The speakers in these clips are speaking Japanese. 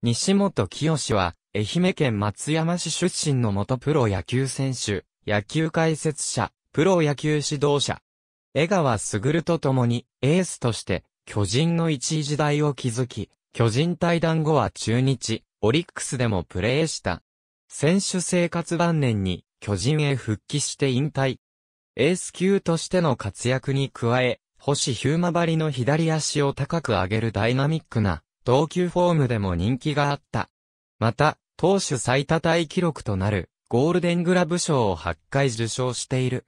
西本清は、愛媛県松山市出身の元プロ野球選手、野球解説者、プロ野球指導者。江川卓と共に、エースとして、巨人の一位時代を築き、巨人退団後は中日、オリックスでもプレーした。選手生活晩年に、巨人へ復帰して引退。エース級としての活躍に加え、星ヒューマ張りの左足を高く上げるダイナミックな投球フォームでも人気があった。また、投手最多タイ記録となるゴールデングラブ賞を8回受賞している。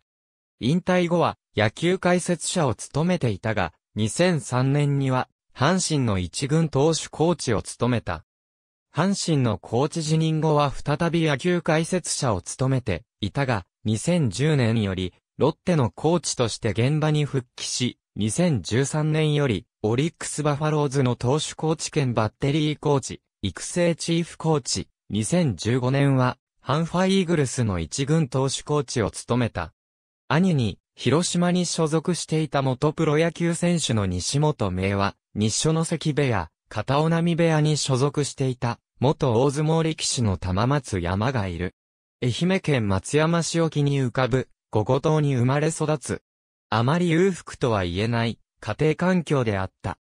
引退後は野球解説者を務めていたが、2003年には阪神の一軍投手コーチを務めた。阪神のコーチ辞任後は再び野球解説者を務めていたが、2010年よりロッテのコーチとして現場に復帰し、2013年よりオリックスバファローズの投手コーチ兼バッテリーコーチ、育成チーフコーチ、2015年は、ハンファイーグルスの一軍投手コーチを務めた。兄に、広島に所属していた元プロ野球選手の西本明は、日所の関部屋、片尾波部屋に所属していた、元大相撲力士の玉松山がいる。愛媛県松山市沖に浮かぶ、五五島に生まれ育つ。あまり裕福とは言えない、家庭環境であった。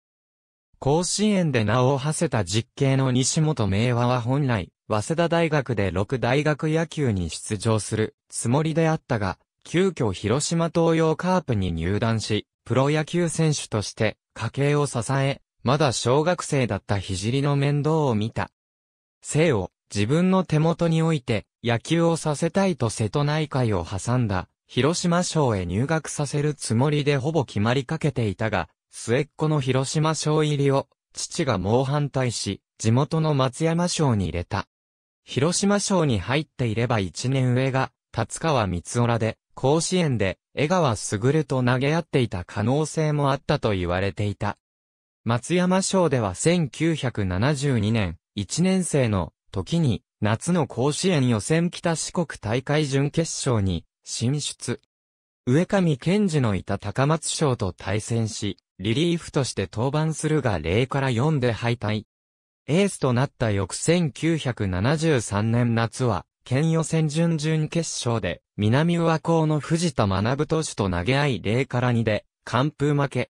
甲子園で名を馳せた実刑の西本明和は本来、早稲田大学で6大学野球に出場するつもりであったが、急遽広島東洋カープに入団し、プロ野球選手として家計を支え、まだ小学生だった聖の面倒を見た。生を自分の手元に置いて野球をさせたいと瀬戸内海を挟んだ広島省へ入学させるつもりでほぼ決まりかけていたが、末っ子の広島省入りを、父が猛反対し、地元の松山省に入れた。広島省に入っていれば一年上が、達川光浦で、甲子園で、江川卓と投げ合っていた可能性もあったと言われていた。松山省では1972年、1年生の時に、夏の甲子園予選北四国大会準決勝に進出。上上健二のいた高松賞と対戦し、リリーフとして登板するが0から4で敗退。エースとなった翌1973年夏は、県予選準々決勝で、南上高の藤田学投手と投げ合い0から2で、完封負け。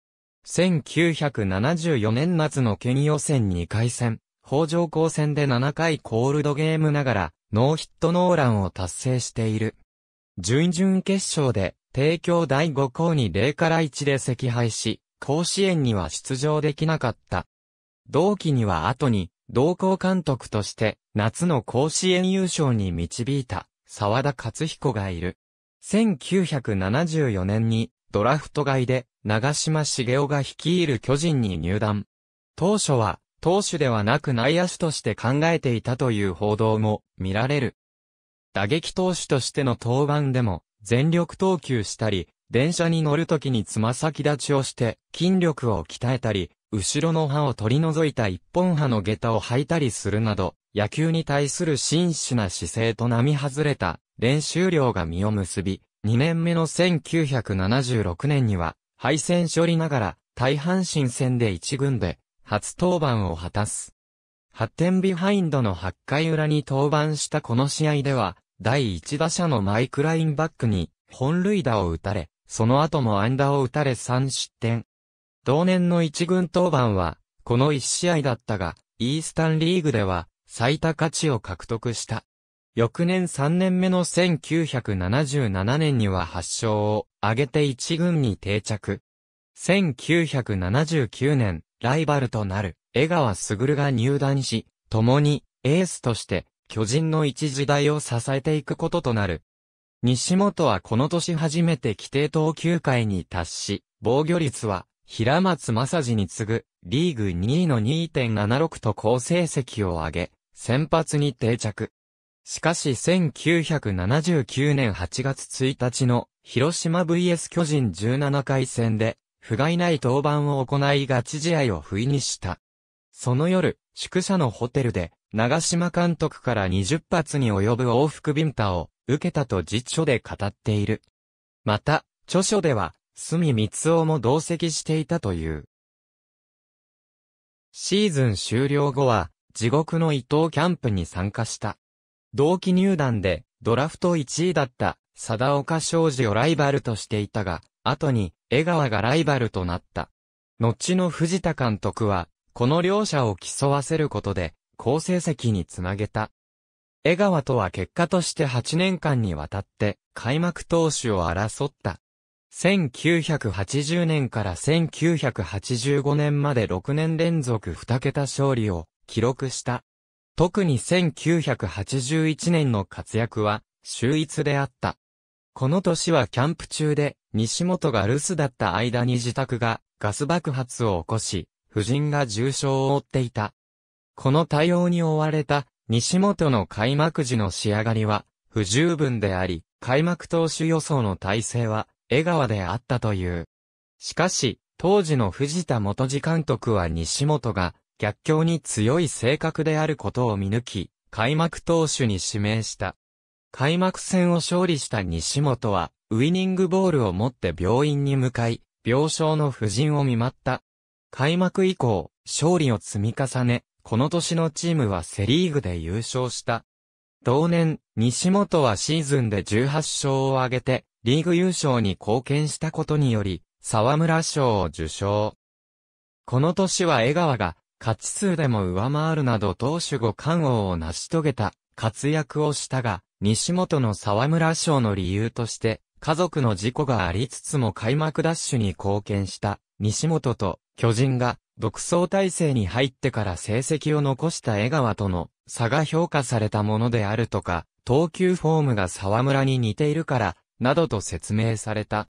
1974年夏の県予選2回戦、北条高戦で7回コールドゲームながら、ノーヒットノーランを達成している。準々決勝で、帝京第5校に0から1で惜敗し、甲子園には出場できなかった。同期には後に、同校監督として、夏の甲子園優勝に導いた、沢田勝彦がいる。1974年に、ドラフト外で、長島茂雄が率いる巨人に入団。当初は、投手ではなく内野手として考えていたという報道も見られる。打撃投手としての登板でも、全力投球したり、電車に乗るときにつま先立ちをして、筋力を鍛えたり、後ろの歯を取り除いた一本歯の下駄を履いたりするなど、野球に対する真摯な姿勢と並外れた練習量が実を結び、2年目の1976年には、敗戦処理ながら、大阪神戦で1軍で、初登板を果たす。8点ビハインドの8回裏に登板したこの試合では、第1打者のマイクラインバックに本塁打を打たれ、その後も安打を打たれ3失点。同年の1軍登板は、この1試合だったが、イースタンリーグでは最多価値を獲得した。翌年3年目の1977年には8勝を挙げて1軍に定着。1979年、ライバルとなる江川卓が入団し、共にエースとして巨人の一時代を支えていくこととなる。西本はこの年初めて規定投球回に達し、防御率は平松正治に次ぐリーグ2位の2.76と好成績を上げ、先発に定着。しかし1979年8月1日の広島 VS 巨人17回戦で、不甲斐ない登板を行いガチ試合を不意にした。その夜、宿舎のホテルで、長島監督から20発に及ぶ往復ビンタを受けたと実書で語っている。また、著書では、隅光夫も同席していたという。シーズン終了後は、地獄の伊藤キャンプに参加した。同期入団でドラフト1位だった貞岡昌司をライバルとしていたが、後に江川がライバルとなった。後の藤田監督は、この両者を競わせることで、好成績につなげた。江川とは結果として8年間にわたって開幕投手を争った。1980年から1985年まで6年連続2桁勝利を記録した。特に1981年の活躍は秀逸であった。この年はキャンプ中で西本が留守だった間に自宅がガス爆発を起こし、夫人が重傷を負っていた。この対応に追われた西本の開幕時の仕上がりは不十分であり、開幕投手予想の体制は江川であったという。しかし、当時の藤田元次監督は西本が逆境に強い性格であることを見抜き、開幕投手に指名した。開幕戦を勝利した西本は、ウイニングボールを持って病院に向かい、病床の夫人を見舞った。開幕以降、勝利を積み重ね、この年のチームはセリーグで優勝した。同年、西本はシーズンで18勝を挙げて、リーグ優勝に貢献したことにより、沢村賞を受賞。この年は江川が、勝ち数でも上回るなど投手五冠王を成し遂げた活躍をしたが、西本の沢村賞の理由として、家族の事故がありつつも開幕ダッシュに貢献した西本と巨人が独走体制に入ってから成績を残した江川との差が評価されたものであるとか、投球フォームが沢村に似ているから、などと説明された。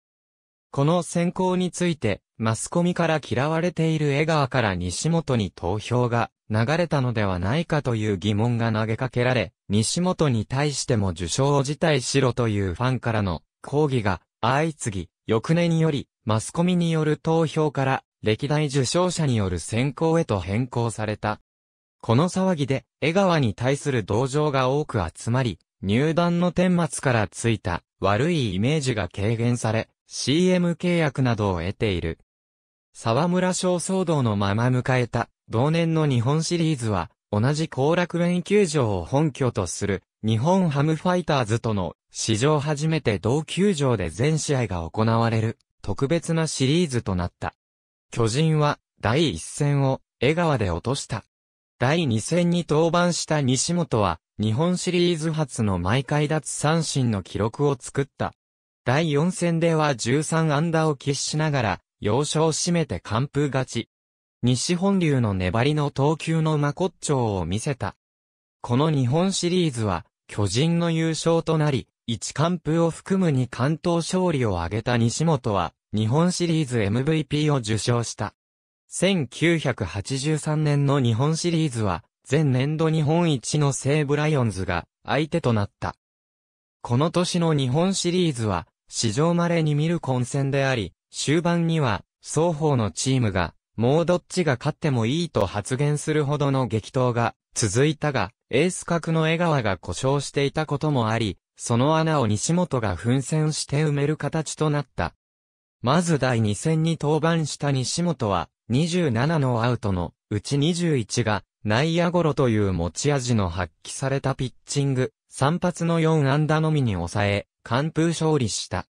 この選考について、マスコミから嫌われている江川から西本に投票が流れたのではないかという疑問が投げかけられ、西本に対しても受賞を辞退しろというファンからの抗議が相次ぎ、翌年によりマスコミによる投票から歴代受賞者による選考へと変更された。この騒ぎで、江川に対する同情が多く集まり、入団の顛末からついた悪いイメージが軽減され、CM 契約などを得ている。沢村賞騒動のまま迎えた同年の日本シリーズは、同じ後楽園球場を本拠とする日本ハムファイターズとの史上初めて同球場で全試合が行われる特別なシリーズとなった。巨人は第1戦を江川で落とした。第2戦に登板した西本は日本シリーズ初の毎回奪三振の記録を作った。第4戦では13安打を喫しながら要所を締めて完封勝ち。西本流の粘りの投球の真骨頂を見せた。この日本シリーズは巨人の優勝となり、1完封を含む2関東勝利を挙げた西本は日本シリーズ MVP を受賞した。1983年の日本シリーズは、前年度日本一の西武ライオンズが相手となった。この年の日本シリーズは、史上稀に見る混戦であり、終盤には、双方のチームが、もうどっちが勝ってもいいと発言するほどの激闘が続いたが、エース格の江川が故障していたこともあり、その穴を西本が奮戦して埋める形となった。まず第2戦に登板した西本は、27のアウトのうち21が内野ゴロという持ち味の発揮されたピッチング、3発の4安打のみに抑え、完封勝利した。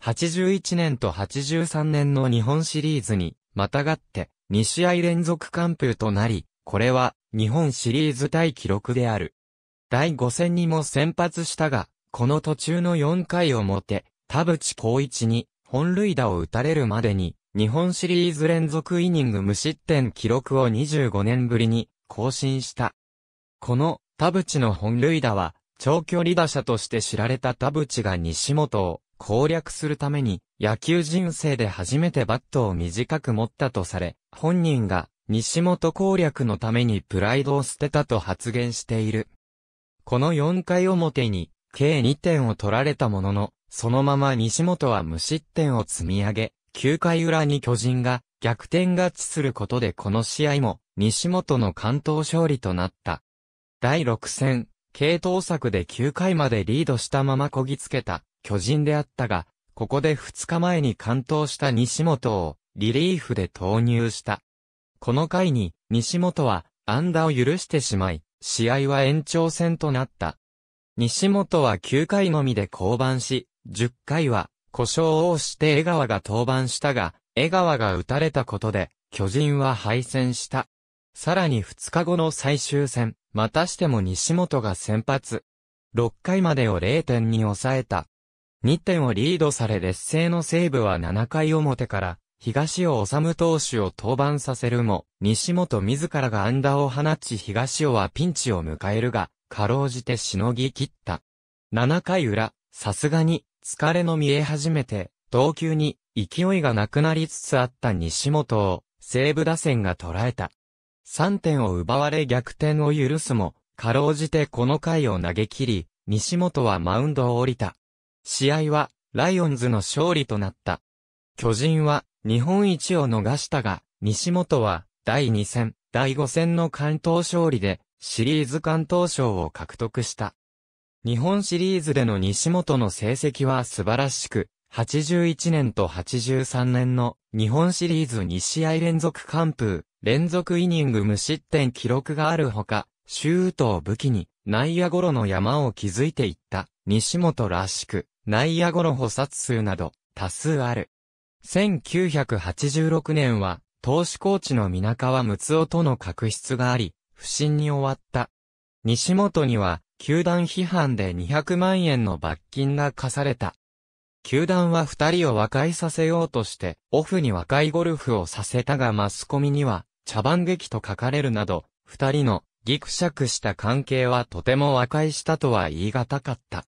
81年と83年の日本シリーズに、またがって、2試合連続完封となり、これは、日本シリーズ対記録である。第5戦にも先発したが、この途中の4回表、田淵光一に本塁打を打たれるまでに、日本シリーズ連続イニング無失点記録を25年ぶりに更新した。この田淵の本塁打は、長距離打者として知られた田淵が西本を攻略するために野球人生で初めてバットを短く持ったとされ、本人が西本攻略のためにプライドを捨てたと発言している。この4回表に計2点を取られたものの、そのまま西本は無失点を積み上げ、9回裏に巨人が逆転勝ちすることでこの試合も西本の関東勝利となった。第6戦、系統策で9回までリードしたままこぎつけた巨人であったが、ここで2日前に完投した西本をリリーフで投入した。この回に西本は安打を許してしまい、試合は延長戦となった。西本は9回のみで降板し、10回は故障をして江川が登板したが、江川が打たれたことで、巨人は敗戦した。さらに2日後の最終戦、またしても西本が先発。6回までを0点に抑えた。2点をリードされ劣勢の西武は7回表から、東尾治投手を登板させるも、西本自らが安打を放ち東尾はピンチを迎えるが、かろうじてしのぎ切った。7回裏、さすがに、疲れの見え始めて、投球に勢いがなくなりつつあった西本を、西武打線が捉えた。3点を奪われ逆転を許すも、かろうじてこの回を投げ切り、西本はマウンドを降りた。試合は、ライオンズの勝利となった。巨人は、日本一を逃したが、西本は、第2戦、第5戦の関東勝利で、シリーズ関東賞を獲得した。日本シリーズでの西本の成績は素晴らしく、81年と83年の日本シリーズ2試合連続完封、連続イニング無失点記録があるほか、シュートを武器に内野ゴロの山を築いていった西本らしく、内野ゴロ補殺数など多数ある。1986年は投手コーチの皆川睦夫との確執があり、不審に終わった。西本には球団批判で200万円の罰金が課された。球団は二人を和解させようとして、オフに和解ゴルフをさせたがマスコミには、茶番劇と書かれるなど、二人のギクシャクした関係はとても和解したとは言い難かった。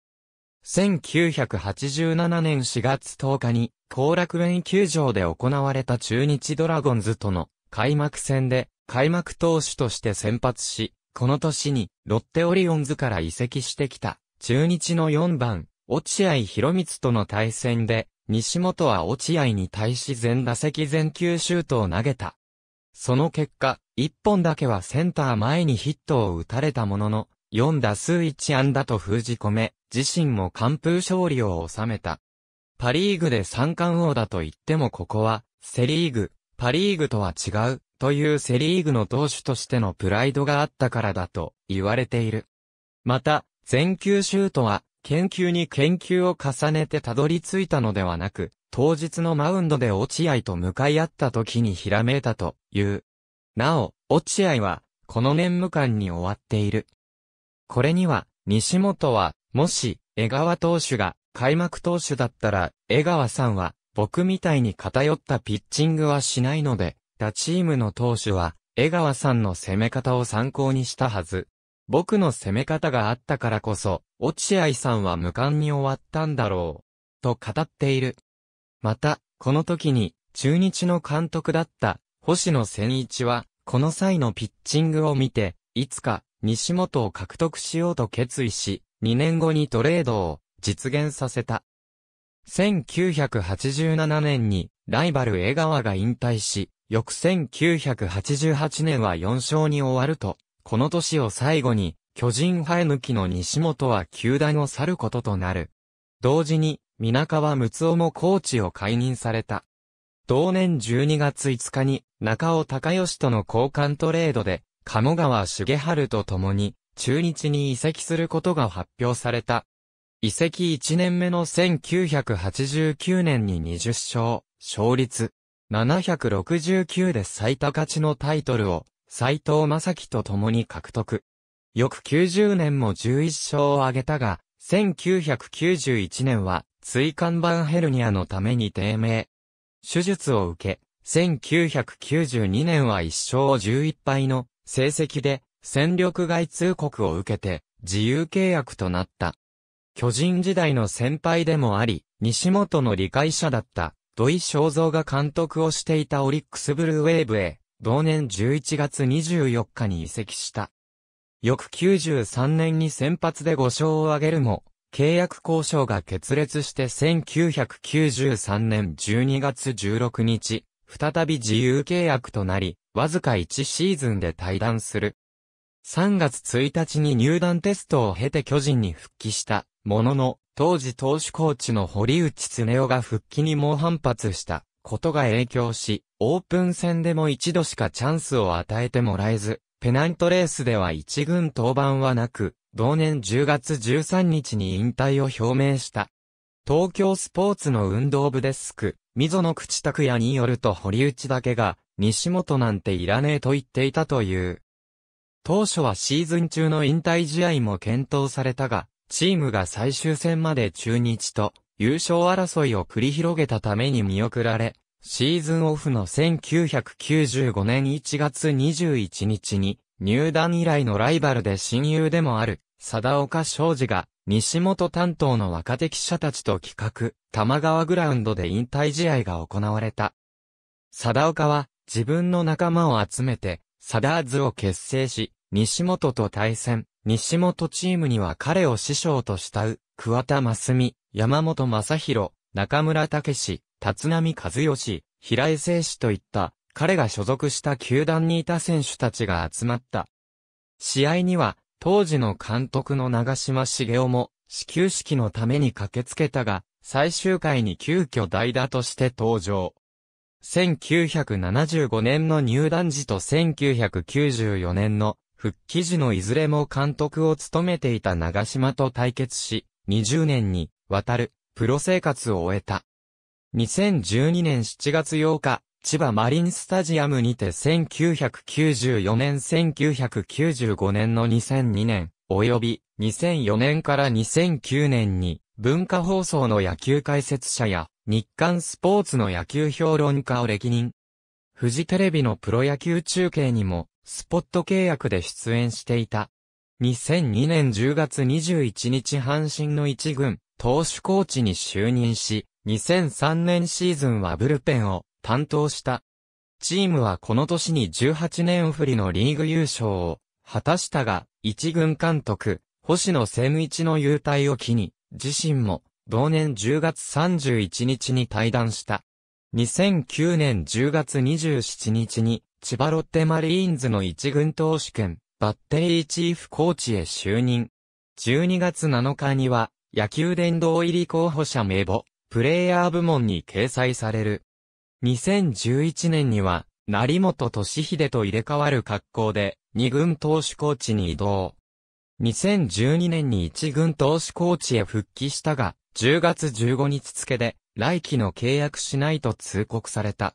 1987年4月10日に、後楽園球場で行われた中日ドラゴンズとの開幕戦で、開幕投手として先発し、この年にロッテオリオンズから移籍してきた中日の4番、落合博光との対戦で、西本は落合に対し全打席全球シュートを投げた。その結果、1本だけはセンター前にヒットを打たれたものの、4打数1安打と封じ込め、自身も完封勝利を収めた。パリーグで三冠王だと言ってもここは、セリーグ、パリーグとは違う、というセリーグの投手としてのプライドがあったからだと言われている。また、全球シュートは、研究に研究を重ねてたどり着いたのではなく、当日のマウンドで落合と向かい合った時にひらめいたという。なお、落合は、この年無間に終わっている。これには、西本は、もし、江川投手が開幕投手だったら、江川さんは、僕みたいに偏ったピッチングはしないので、他チームの投手は、江川さんの攻め方を参考にしたはず。僕の攻め方があったからこそ、落合さんは無冠に終わったんだろう。と語っている。また、この時に、中日の監督だった、星野千一は、この際のピッチングを見て、いつか、西本を獲得しようと決意し、2年後にトレードを実現させた。1987年にライバル江川が引退し、翌1988年は4勝に終わると、この年を最後に、巨人生え抜きの西本は球団を去ることとなる。同時に、皆川睦夫もコーチを解任された。同年12月5日に、中尾隆義との交換トレードで、鴨川茂春と共に、中日に移籍することが発表された。移籍1年目の1989年に20勝、勝率769で最多勝ちのタイトルを、斎藤正樹と共に獲得。翌90年も11勝を挙げたが、1991年は、椎間板ヘルニアのために低迷。手術を受け、1992年は1勝11敗の成績で、戦力外通告を受けて、自由契約となった。巨人時代の先輩でもあり、西本の理解者だった土井正蔵が監督をしていたオリックスブルーウェーブへ、同年11月24日に移籍した。翌93年に先発で5勝を挙げるも、契約交渉が決裂して1993年12月16日、再び自由契約となり、わずか1シーズンで退団する。3月1日に入団テストを経て巨人に復帰したものの、当時投手コーチの堀内恒夫が復帰に猛反発したことが影響し、オープン戦でも一度しかチャンスを与えてもらえず、ペナントレースでは一軍登板はなく、同年10月13日に引退を表明した。東京スポーツの運動部デスク、溝の口拓也によると堀内だけが、西本なんていらねえと言っていたという。当初はシーズン中の引退試合も検討されたが、チームが最終戦まで中日と優勝争いを繰り広げたために見送られ、シーズンオフの1995年1月21日に入団以来のライバルで親友でもある、貞岡昌司が西本担当の若手記者たちと企画、玉川グラウンドで引退試合が行われた。貞岡は自分の仲間を集めて、サダーズを結成し、西本と対戦、西本チームには彼を師匠と慕う、桑田真澄、山本正宏、中村武史、立浪和義、平井聖史といった彼が所属した球団にいた選手たちが集まった。試合には当時の監督の長島茂雄も始球式のために駆けつけたが、最終回に急遽代打として登場。1975年の入団時と1994年の復帰時のいずれも監督を務めていた長島と対決し、20年にわたるプロ生活を終えた。2012年7月8日、千葉マリンスタジアムにて1994年1995年の2002年、及び2004年から2009年に文化放送の野球解説者や日刊スポーツの野球評論家を歴任。フジテレビのプロ野球中継にもスポット契約で出演していた。2002年10月21日阪神の一軍、投手コーチに就任し、2003年シーズンはブルペンを担当した。チームはこの年に18年振りのリーグ優勝を果たしたが、一軍監督、星野千一の優待を機に、自身も同年10月31日に退団した。2009年10月27日に千葉ロッテマリーンズの一軍投手権、バッテリーチーフコーチへ就任。12月7日には、野球殿堂入り候補者名簿、プレイヤー部門に掲載される。2011年には、成本俊秀と入れ替わる格好で、二軍投手コーチに移動。2012年に一軍投手コーチへ復帰したが、10月15日付で、来期の契約しないと通告された。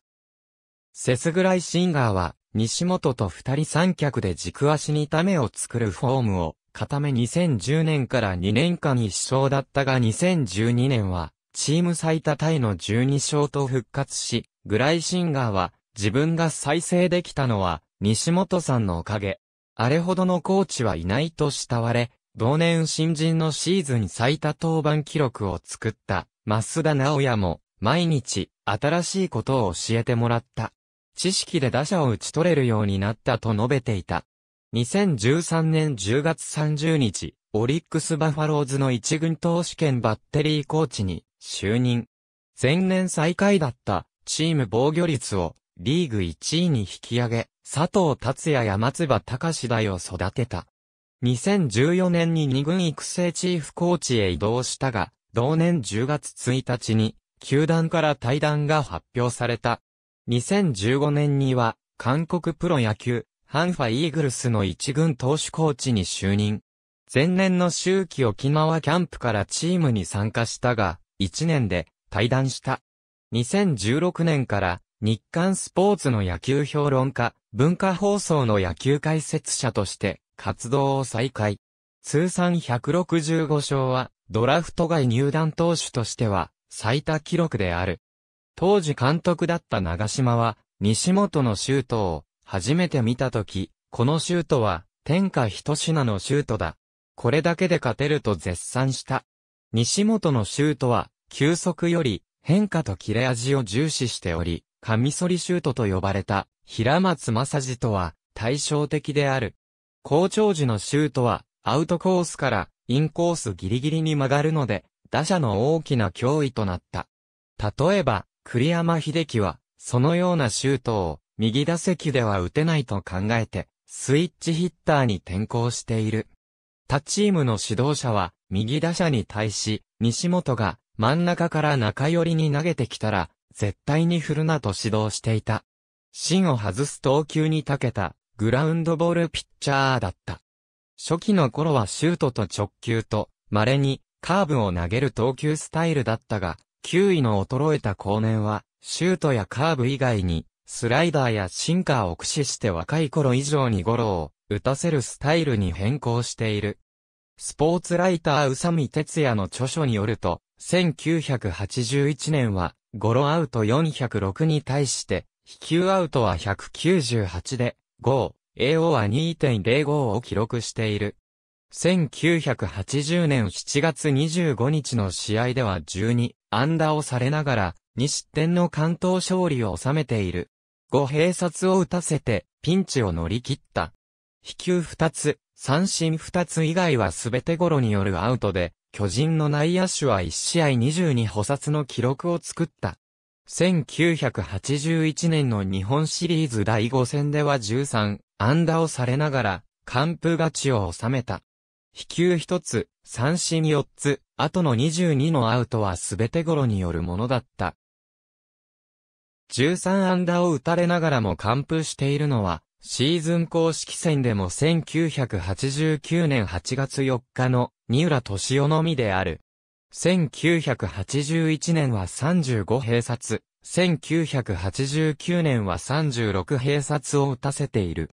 セスグライシンガーは、西本と二人三脚で軸足にためを作るフォームを、固め2010年から2年間一勝だったが2012年は、チーム最多タイの12勝と復活し、グライシンガーは、自分が再生できたのは、西本さんのおかげ。あれほどのコーチはいないと慕われ、同年新人のシーズン最多登板記録を作った、増田直也も、毎日、新しいことを教えてもらった。知識で打者を打ち取れるようになったと述べていた。2013年10月30日、オリックスバファローズの一軍投手兼バッテリーコーチに就任。前年最下位だったチーム防御率をリーグ1位に引き上げ、佐藤達也や松葉隆大を育てた。2014年に2軍育成チーフコーチへ移動したが、同年10月1日に球団から退団が発表された。2015年には、韓国プロ野球、ハンファイーグルスの一軍投手コーチに就任。前年の秋季沖縄キャンプからチームに参加したが、1年で退団した。2016年から日刊スポーツの野球評論家、文化放送の野球解説者として活動を再開。通算165勝はドラフト外入団投手としては最多記録である。当時監督だった長島は、西本のシュートを初めて見たとき、このシュートは天下一品のシュートだ。これだけで勝てると絶賛した。西本のシュートは、球速より変化と切れ味を重視しており、カミソリシュートと呼ばれた平松正治とは対照的である。好調時のシュートはアウトコースからインコースギリギリに曲がるので、打者の大きな脅威となった。例えば、栗山秀樹は、そのようなシュートを、右打席では打てないと考えて、スイッチヒッターに転向している。他チームの指導者は、右打者に対し、西本が真ん中から中寄りに投げてきたら、絶対に振るなと指導していた。芯を外す投球に長けた、グラウンドボールピッチャーだった。初期の頃はシュートと直球と、稀にカーブを投げる投球スタイルだったが、球威の衰えた後年は、シュートやカーブ以外に、スライダーやシンカーを駆使して若い頃以上にゴロを打たせるスタイルに変更している。スポーツライター宇佐美哲也の著書によると、1981年は、ゴロアウト406に対して、飛球アウトは198で、5、AO は2.05を記録している。1980年7月25日の試合では12、安打をされながら、2失点の関東勝利を収めている。5併殺を打たせて、ピンチを乗り切った。飛球2つ、三振2つ以外はすべてゴロによるアウトで、巨人の内野手は1試合22補殺の記録を作った。1981年の日本シリーズ第5戦では13、安打をされながら、完封勝ちを収めた。飛球1つ、三振4つ、後の22のアウトはすべてゴロによるものだった。13安打を打たれながらも完封しているのは、シーズン公式戦でも1989年8月4日の二浦敏夫のみである。1981年は35閉殺、1989年は36閉殺を打たせている。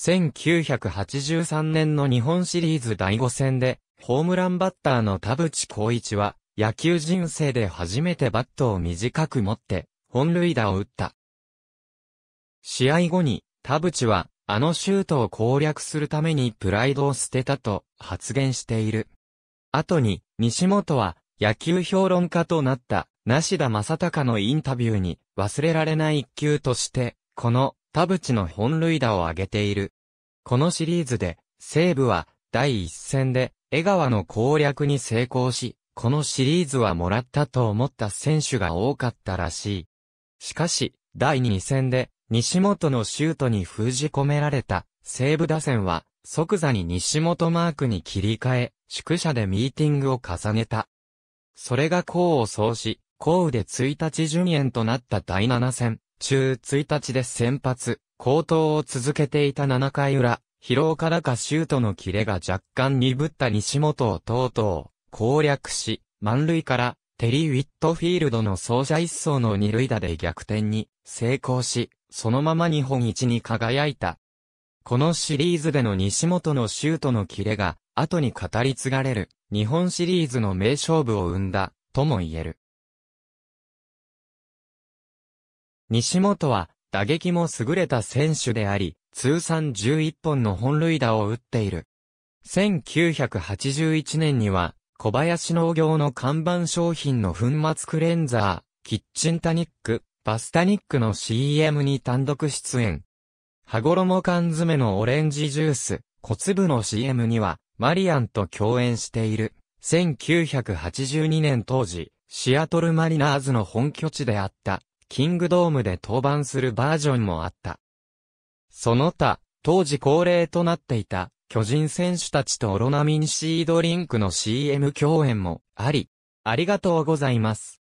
1983年の日本シリーズ第5戦で、ホームランバッターの田淵光一は、野球人生で初めてバットを短く持って、本塁打を打った。試合後に、田淵は、あのシュートを攻略するためにプライドを捨てたと発言している。後に、西本は、野球評論家となった、梨田正隆のインタビューに、忘れられない一球として、この、田淵の本塁打を挙げている。このシリーズで、西武は、第一戦で、江川の攻略に成功し、このシリーズはもらったと思った選手が多かったらしい。しかし、第2戦で、西本のシュートに封じ込められた、西武打線は、即座に西本マークに切り替え、宿舎でミーティングを重ねた。それが功を奏し、降雨で1日順延となった第7戦、中1日で先発、高騰を続けていた7回裏、疲労からかシュートのキレが若干鈍った西本をとうとう攻略し、満塁からテリー・ウィットフィールドの走者一掃の二塁打で逆転に成功し、そのまま日本一に輝いた。このシリーズでの西本のシュートのキレが、後に語り継がれる、日本シリーズの名勝負を生んだ、とも言える。西本は、打撃も優れた選手であり、通算11本の本塁打を打っている。1981年には、小林農業の看板商品の粉末クレンザー、キッチンタニック、バスタニックの CM に単独出演。羽衣缶詰のオレンジジュース、小粒の CM には、マリアンと共演している。1982年当時、シアトルマリナーズの本拠地であった、キングドームで登板するバージョンもあった。その他、当時恒例となっていた、巨人選手たちとオロナミンシードリンクの CM 共演もあり、ありがとうございます。